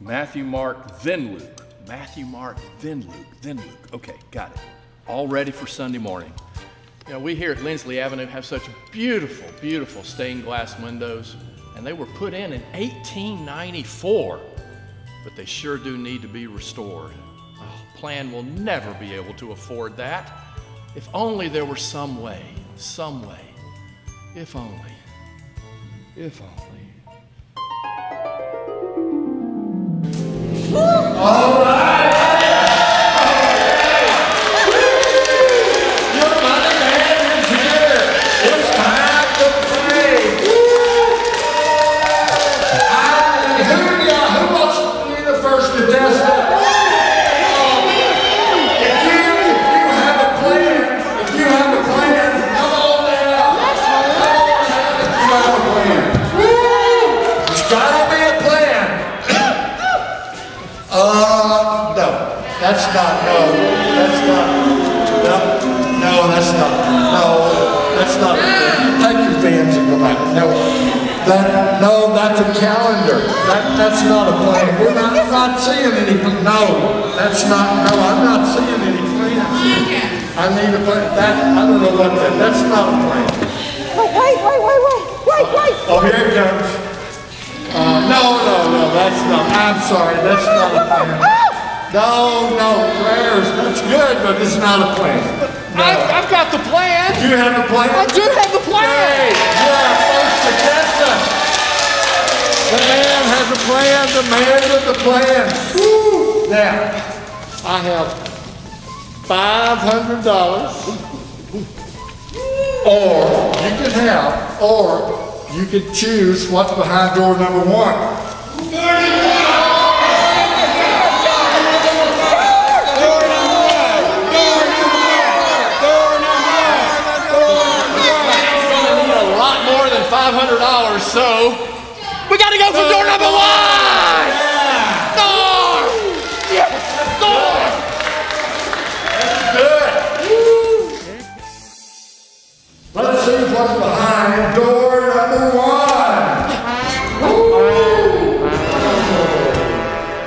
Matthew, Mark, then Luke. Matthew, Mark, then Luke, then Luke. Okay, got it. All ready for Sunday morning. You know, we here at Lindsley Avenue have such beautiful, beautiful stained glass windows, and they were put in in 1894, but they sure do need to be restored. Oh, plan will never be able to afford that. If only there were some way, some way. If only. If only. That's not, no, that's not, no, no, that's not, no, that's not, take your fans and go back, no. That, no, that's a calendar, that, that's not a plan, we're not, not seeing any, no, that's not, no, I'm not seeing any plans. I need a plan, that, I don't know what that, that's not a plan. Wait, wait, wait, wait, wait, wait, wait. Oh, here it comes. Uh, no, no, no, that's not, I'm sorry, that's not a plan. No, no, prayers, that's good, but it's not a plan. I've, I've got the plan. Do you have a plan? I do have the plan. Great, you're our first contestant. The man has a plan, the man with the plan. Woo. Now, I have five hundred dollars. Or you can have, or you can choose what's behind door number one. $500, so we gotta go for door number one! Door! Yeah, door! That's good. Let's see what's behind door number one.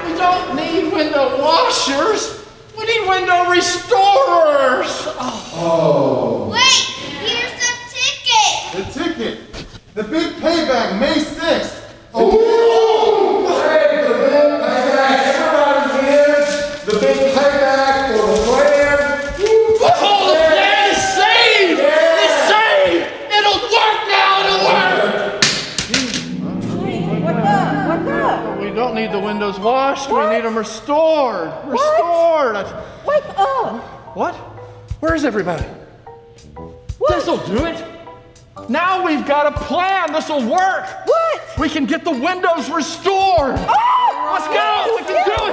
We don't need window washers. We need window restorers. Oh. Wait, here's the ticket. The ticket. The big payback, May 6th. Hey, the big payback, everybody wins. The big payback for the plan. Oh, the plan is saved! It's saved! It'll work now! It'll work! What's up? What's up? We don't need the windows washed. We need them restored. Restored. Wake up. What? Where's everybody? This'll do it. Now we've got a plan. This'll work. What? We can get the windows restored. Oh, Let's go. We can do